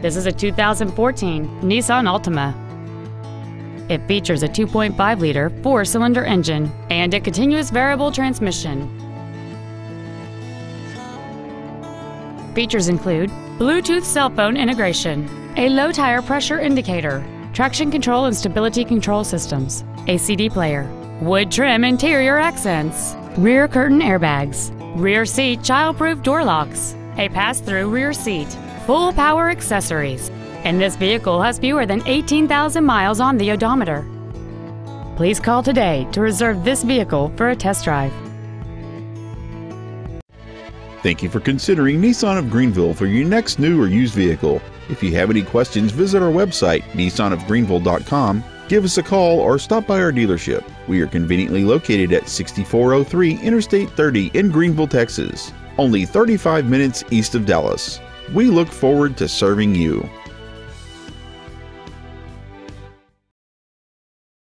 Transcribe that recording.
This is a 2014 Nissan Altima. It features a 2.5-liter four-cylinder engine and a continuous variable transmission. Features include Bluetooth cell phone integration, a low tire pressure indicator, traction control and stability control systems, a CD player, wood trim interior accents, rear curtain airbags, rear seat child-proof door locks, a pass-through rear seat, full power accessories, and this vehicle has fewer than 18,000 miles on the odometer. Please call today to reserve this vehicle for a test drive. Thank you for considering Nissan of Greenville for your next new or used vehicle. If you have any questions, visit our website, nissanofgreenville.com, give us a call, or stop by our dealership. We are conveniently located at 6403 Interstate 30 in Greenville, Texas, only 35 minutes east of Dallas. We look forward to serving you.